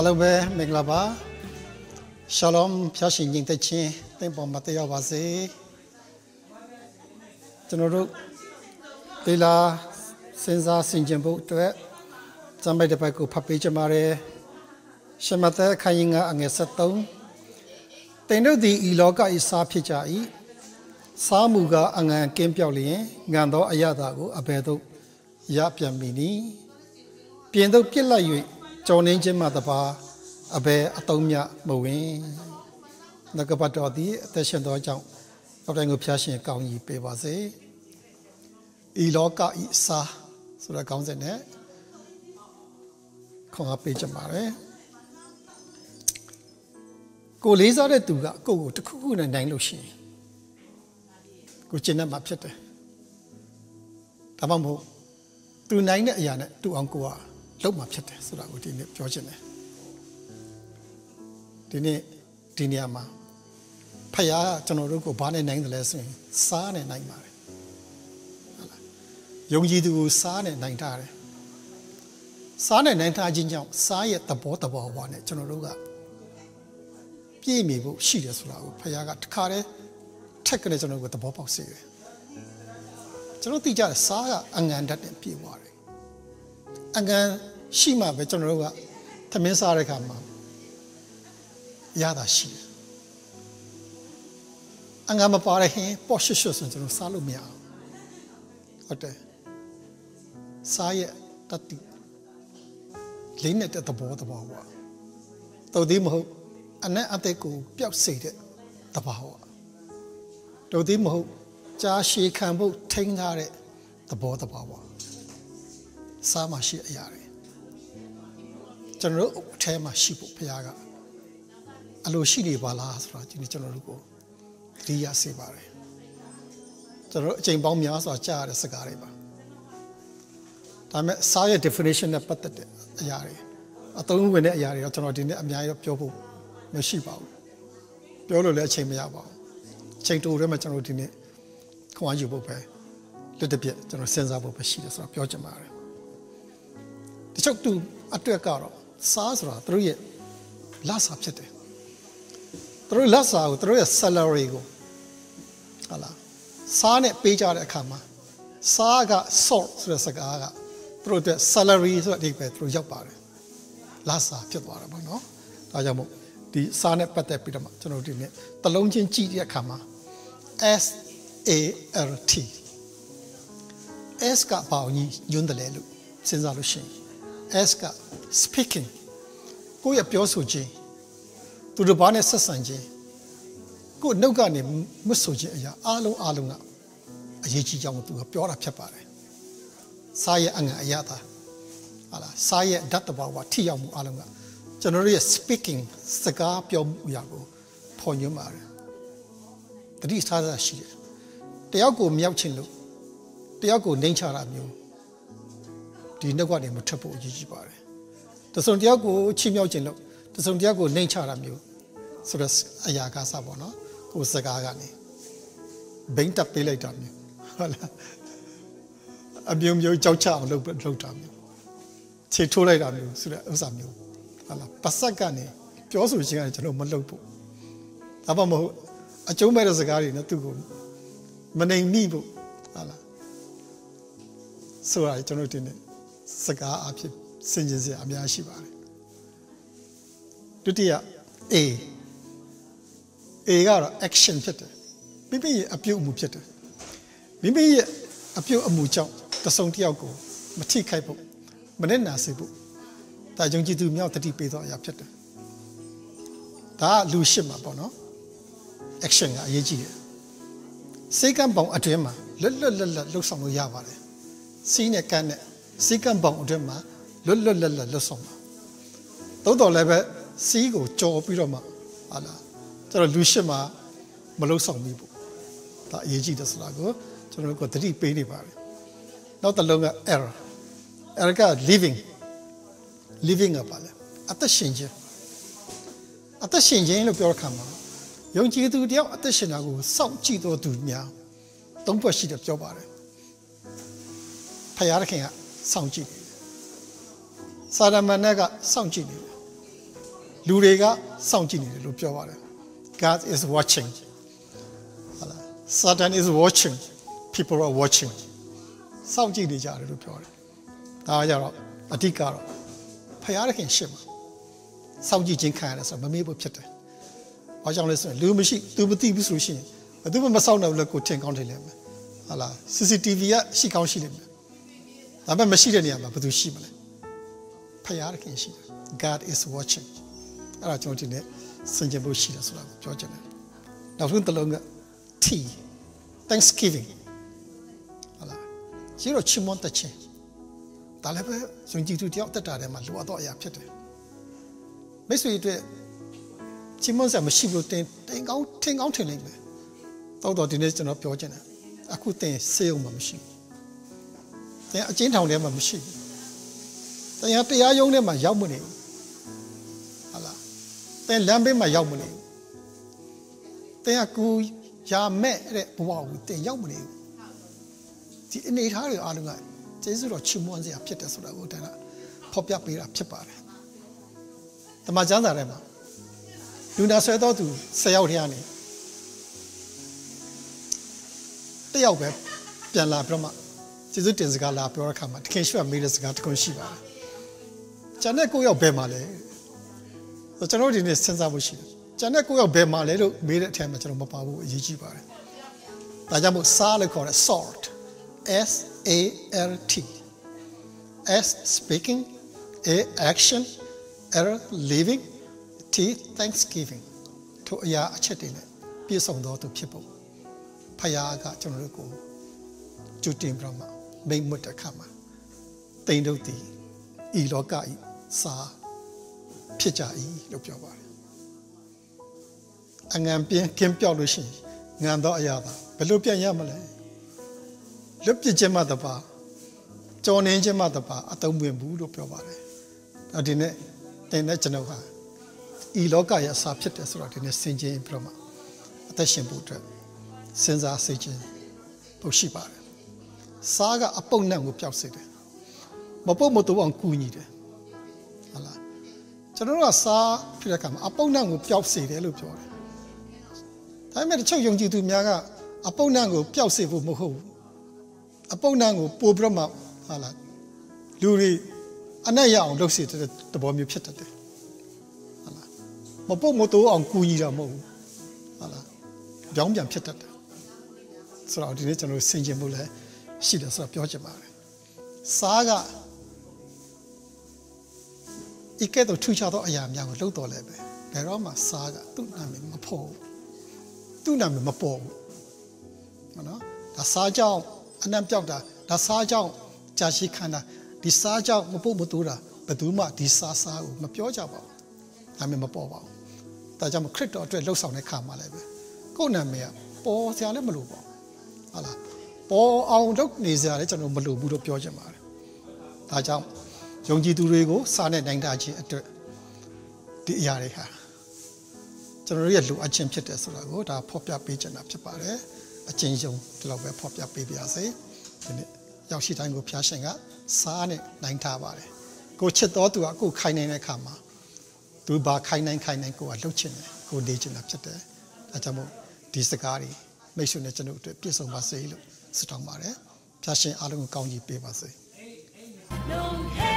အားလုံးပဲမင်္ဂလာပါရှလောမ်ဖျားရှင်ညီတဲ့ချင်းတင်ပေါ်မှာတရားပါစေကျွန်တော်တို့ဒီလာစဉ်းစားဆင်ခြင်ဖို့အတွက်ဇမ်ဘိုက်တစ်ပတ်ကိုဖတ်ပေးကြပါရယ်ရှမသက်ခိုင်ငါအငယ်73တင်တို့သည်ဤလောကဤစားဖြစ်ကြ၏စားမှုကအငံကင်းပြောက်လျင်ငံသောအရသာကိုအဘယ်သို့ရပြန်မည်နည်းပြင်သို့ပြစ်လိုက်၍ ကြော်နှင်းခြင်းမှတပါအဘယ်အတုံးမြမဝင်ငကပတ်တော်သည်အသက်ရှင်သောကြောင့်အောက်တိုင်းကိုဖျားရှင်ကောင်းကြီးပေးပါစေဤလောကဤစာဆိုတဲ့ကောင်းစဉ်နဲ့ခေါင်းအားပေးကြပါမယ်ကိုလေးစားတဲ့သူကကိုယ့်ကိုတစ်ခုခုနဲ့နိုင်လို့ရှိရင်ကိုကျင့်တတ်မှာဖြစ်တယ်ဒါမှမဟုတ်သူနိုင်တဲ့အရာနဲ့တူအောင်ကိုက လုပ်မှာဖြစ်တယ်ဆိုတာကိုဒီနေ့ပြောချင်တယ်ဒီနေ့ဒီနေရာမှာဖခင်ကျွန်တော်တို့ကိုဘာနဲ့နိုင်တယ်လဲဆိုရင်စားနဲ့နိုင်ပါတယ်ဟုတ်လားယုံကြည်သူကိုစားနဲ့နိုင်တာတယ်စားနဲ့နိုင်တာခြင်းကြောင့်စားရဲ့သဘောတဘောဝါနဲ့ကျွန်တော်တို့ကပြည့်မီဖို့ရှိတယ်ဆိုတာကိုဖခင်ကတခါတည်းထက်ကနေကျွန်တော်တို့ကသဘောပေါက်စေတယ်ကျွန်တော်သိကြတယ်စားကအငံတတ်တဲ့ပြေသွားတယ် အငံရှိမှပဲကျွန်တော်တို့ကသမင်းစားတဲ့ခါမှာရတာရှိတယ်အငါမပါရဟင်ပေါ့ရှွတ်ရှွတ်ဆိုကျွန်တော်စားလို့မရအောင်ဟုတ်တယ်စားရဲ့တတိလေးနဲ့တဲ့သဘောသဘောပါတော်သေးမဟုတ်အနဲ့အသက်ကိုပျောက်စေတဲ့သဘောပါတော်သေးမဟုတ်ကြားရှည်ခံဖို့ထိန်းထားတဲ့သဘောသဘောပါ စားမှရှိအရာတွေကျွန်တော်တို့အထဲမှာရှိဖို့ဘုရားကအလိုရှိနေပါလားဆိုတာဒီနေ့ကျွန်တော်တို့ကိုဒီရစေပါတယ်ကျွန်တော်တို့အချိန်ပေါင်းများစွာကြားရတဲ့စကားတွေပါဒါပေမဲ့စားရဲ့ definition နဲ့ပတ်သက်တဲ့အရာတွေအသုံးဝင်တဲ့အရာတွေတော့ကျွန်တော်ဒီနေ့အများကြီးပြောဖို့မရှိပါဘူးပြောလို့လည်းအချိန်မရပါဘူးအချိန်တိုထဲမှာကျွန်တော်ဒီနေ့ခွန်အားယူဖို့ပဲလက်တပြက်ကျွန်တော်စဉ်းစားဖို့ပဲရှိတယ်ဆိုတော့ပြောချင်ပါတယ် တချို့သူအတွက်ကတော့စားဆိုတာသူတို့ရဲ့လစာဖြစ်တယ်သူတို့လက်စာကိုသူတို့ရဲ့ salary ကိုဟာလားစားနဲ့ပေးကြတဲ့အခါမှာစားက salt ဆိုတဲ့စကားကသူတို့အတွက် salary ဆိုတဲ့အဓိပ္ပာယ်သူတို့ရောက်ပါတယ်လက်စာဖြစ်သွားတာပေါ့နော်ဒါကြောင့်မို့ဒီစားနဲ့ပတ်သက်ပြီးတော့မှကျွန်တော်တို့ဒီနေ့တလုံးချင်းကြည့်တဲ့အခါမှာ S A R T S ကဘာကြီးညွန်းတယ်လဲလို့စဉ်းစားလို့ရှိရင် S က speaking ကိုယ့်ရဲ့ပြောဆိုခြင်းသူတို့ဘာနဲ့ဆက်ဆံခြင်းကိုနှုတ်ကနေမဆိုခြင်းအရာအားလုံးအားလုံးကအရေးကြီးကြောင်းသူကပြောတာဖြစ်ပါတယ်စားရဲ့အငန်အရာသာဟာလားစားရဲ့ဓာတ်တဘာဝထိရောက်မှုအားလုံးကကျွန်တော်တို့ရဲ့ speaking စကားပြောမှုအရာကိုဖော်ညွှန်းပါတယ်တတိထားတာရှိတယ်တယောက်ကိုမြောက်ခြင်းလို့တယောက်ကိုနှိမ်ချတာမျိုး ဒီနှုတ်ကနေမထွက်ဖို့အရေးကြီးပါတယ်တစုံတယောက်ကိုချီးမြှောက်ခြင်းလို့တစုံတယောက်ကိုနှိမ်ချတာမျိုးဆိုတော့အရာကားစားပေါ့နော်ကိုစကားကနေဘိန်းတက်ပေးလိုက်တာမျိုးဟုတ်လားအမျိုးမျိုးကြောက်ချအောင်လုပ်လုပ်တာမျိုးခြေထိုးလိုက်တာမျိုးဆိုတဲ့ဥစ္စာမျိုးဟုတ်လားပါဆက်ကနေပြောဆိုခြင်းကကျွန်တော်မလုပ်ဖို့ဒါမှမဟုတ်အကျုံးမဲ့တဲ့စကားတွေနဲ့သူ့ကိုမနိုင်မိဖို့ဟုတ်လားဆိုတာကျွန်တော်တင်နေ စကားအဖြစ်စင်ကြင်စရာအများရှိပါတယ်ဒုတိယ A A ကတော့ action ဖြစ်တယ်မိမိရဲ့အပြုတ်အမူဖြစ်တယ်မိမိရဲ့အပြုတ်အမူကြောင့်တစုံတစ်ယောက်ကိုမထိခိုက်ဖို့မနဲ့နာစေဖို့ဒါကြောင့်ကြည်သူမြောက်တတိပေးသောအရာဖြစ်တယ်ဒါကလူရှစ်မှာပေါ့နော် action ကအရေးကြီးတယ်စိတ်ကံပေါင်အတွင်းမှာလွတ်လွတ်လပ်လပ်လှုပ်ဆောင်လို့ရပါတယ်စီးနဲ့ကန်းနဲ့ စိတ်ကံပေါင်အတွင်းမှာလွတ်လွတ်လပ်လပ်လှုပ်ဆောင်ပါသို့တော်လည်းပဲစီးကိုကြော်ပြီးတော့မှဟာလားကျွန်တော်လူရှစ်မှာမလုံဆောင်မိဘူးဒါအရေးကြီးတယ်ဆိုတာကိုကျွန်တော်ကသတိပေးနေပါတယ်နောက်တစ်လုံးက error error က living living ကပါလေအသက်ရှင်ခြင်းအသက်ရှင်ခြင်းလို့ပြောတဲ့အခါမှာယုံကြည်သူတယောက်အသက်ရှင်တာကိုစောင့်ကြည့်တော်သူများသုံးဘက်ရှိတယ်ပြောပါတယ်ဖယားခင်က စောင့်ကြည့်တယ်စာရမဏေကစောင့်ကြည့်နေတယ်လူတွေကစောင့်ကြည့်နေတယ်လို့ပြောပါတယ် God is watching ဟုတ်လား Satan is watching people are watching စောင့်ကြည့်နေကြတယ်လို့ပြောတယ်ဒါကြတော့အဓိကတော့ဖယားသခင်ရှင်းမှာစောင့်ကြည့်ခြင်းခံရတယ်ဆိုတော့မမေ့ဖို့ဖြစ်တယ်။ဘာကြောင့်လဲဆိုရင်လူမရှိသူမသိဘူးဆိုလို့ရှိရင်ဘယ်သူမှမစောင့်နိုင်ဘူးလို့ကိုထင်ကောင်းထင်လိမ့်မယ်။ဟုတ်လား CCTV ကရှိကောင်းရှိလိမ့်မယ်။ ဒါပေမဲ့မရှိတဲ့နေရာမှာဘယ်သူရှိမလဲ။ဖယားသခင်ရှိတယ် God is watching အဲ့ဒါကျွန်တော်ဒီနေ့စင်ကြင်ဖို့ရှိတယ်ဆိုတာပြောချင်တယ်။နောက်ဆုံးတစ်လုံးက T Thanksgiving ဟုတ်လားရှိတော့ချီးမွမ်းတဲ့ခြင်းဒါလည်းပဲယုံကြည်သူတယောက်တက်တာထဲမှာလိုအပ်တော့အရာဖြစ်တယ်မိတ်ဆွေအတွက်ချီးမွမ်းစရာမရှိဘူးတင်တင်ကောင်းထင်ကောင်းထင်လိမ့်မယ်တော့တော့ဒီနေ့ကျွန်တော်ပြောချင်တယ်အခုတင်စေုံမှမရှိဘူး တင်အချင်းထောင်ထဲမှာမရှိဘူးတင်တရားရုံးထဲမှာရောက်မနေဘူးဟာလားတင်လမ်းဘေးမှာရောက်မနေဘူးတင်ကကူရာမဲ့တဲ့ဘဝကိုတင်ရောက်မနေဘူးဒီအနေထားတွေအားလုံးကကျေးဇူးတော်ချီးမွမ်းစရာဖြစ်တယ်ဆိုတာကိုဒါကဖော်ပြပေးတာဖြစ်ပါတယ်။တမန်ကျမ်းစာထဲမှာလူနာဆွဲတော်သူ၁၀ယောက်ထဲကနေတစ်ယောက်ပဲပြန်လာပြီးတော့မှ ကျေးဇူးတင်စကားလာပြောတဲ့အခါမှာတခင်ရှိမှမေးတဲ့စကားတခုရှိပါတယ်။ကျန်တဲ့ကိုယောက်ဘယ်မှာလဲ။ကျွန်တော်ဒီနေ့စဉ်းစားဖို့ရှိတယ်။ကျန်တဲ့ကိုယောက်ဘယ်မှာလဲလို့မေးတဲ့အထက်မှာကျွန်တော်မပါဘူးအရေးကြီးပါတယ်။ဒါကြောင့်မို့စားလို့ခေါ်တဲ့ salt S A L T S speaking A action L living T thanksgiving ထိုအရာအချက်တွေနဲ့ပြည့်စုံတော်သူဖြစ်ဖို့ဖယားကကျွန်တော်တို့ကိုကျူတင်ပြမှာ မိတ်မွတ်တဲ့ခါမှာတိန်တို့တည်ဤလောကဤစာဖြစ်ကြ၏လို့ပြောပါတယ်အငံပြင်းကင်းပြောက်လို့ရှိရင်ငံတော့အရာပါဘယ်လိုပြန်ရမလဲလွတ်ပြစ်ခြင်းမှတပါကြော်နေခြင်းမှတပါအတုံးဝင်ဘူးလို့ပြောပါတယ်။ဒါဒီနေ့တင်တဲ့ကျွန်ုပ်ဟာဤလောကရဲ့အစာဖြစ်တယ်ဆိုတော့ဒီနေ့စင်ကြင်ပြီးတော့မှအသက်ရှင်ဖို့အတွက်စဉ်းစားစေခြင်းပို့ရှိပါတယ်။ စားကအပုပ်နှံ့ကိုပျောက်စေတယ်။မပုပ်မတူအောင်ကူညီတယ်။ဟုတ်လား။ကျွန်တော်တို့ကစားဖြစ်တဲ့အခါမှာအပုပ်နှံ့ကိုပျောက်စေတယ်လို့ပြောတယ်။ဒါပေမဲ့တချို့ယုံကြည်သူများကအပုပ်နှံ့ကိုပျောက်စေဖို့မဟုတ်ဘူးအပုပ်နှံကိုပို့ပြီးတော့မှဟာလားလူတွေအနက်ရအောင်လုပ်စီတဲ့သဘောမျိုးဖြစ်တတ်တယ်ဟာလားမပုတ်မတိုးအောင်ကူညီတာမဟုတ်ဘူးဟာလားကြောင်းပြန်ဖြစ်တတ်တယ်ဆိုတော့ဒီနေ့ကျွန်တော်ဆင်ခြင်မှုလည်း ရှိတယ်ဆိုတော့ပြောချင်ပါတယ်စားကဤကဲ့သို့ထူခြားသောအရာများကိုလှုပ်တော်လဲပဲဘယ်တော့မှစားကသူ့နာမည်မဖော်ဘူးသူ့နာမည်မပေါ်ဘူးနော်ဒါစားကြောင့်အနံ့ပြောက်တာဒါစားကြောင့်ကြာရှိခံတာဒီစားကြောင့်မပုတ်မတိုးတာဘယ်သူမှဒီစားစားကိုမပြောကြပါဘူးဒါမှမပေါ်ပါဘူးဒါကြောင့်ခရစ်တော်အတွက်လှုပ်ဆောင်တဲ့ခါမှလည်းပဲကိုယ်နာမည်ကပေါ်စရာလည်းမလိုပါဘူးဟုတ်လား ပေါ်အောင်လုပ်နေစရာလည်းကျွန်တော်မလိုဘူးလို့ပြောချင်ပါတယ်ဒါကြောင့်ယုံကြည်သူတွေကိုစားနဲ့နိုင်တာချင်းအတွက်ဒီအရာတွေဟာကျွန်တော်ရဲ့လိုအပ်ခြင်းဖြစ်တယ်ဆိုတာကိုဒါဖော်ပြပေးချင်တာဖြစ်ပါတယ်အချင်းချင်းဒီလောက်ပဲဖော်ပြပေးပါစေဒီနေ့ရောက်ရှိတိုင်းကိုဖျားရှင်ကစားနဲ့နိုင်ထားပါတယ်ကိုချစ်တော်သူကကိုခိုင်းနိုင်တဲ့အခါမှာသူဘာခိုင်းနိုင်ခိုင်းနိုင်ကိုကလှုပ်ချင်တယ်ကိုနေချင်တာဖြစ်တယ်အဲကြောင့်မို့ဒီစကားတွေမိတ်ဆွေနဲ့ကျွန်တော်တို့ပြည့်စုံပါစေလို့ ဆုတောင်းပါတယ်ဖျားရှင်အားလုံးကိုကောင်းကြီးပေးပါစေ Non es one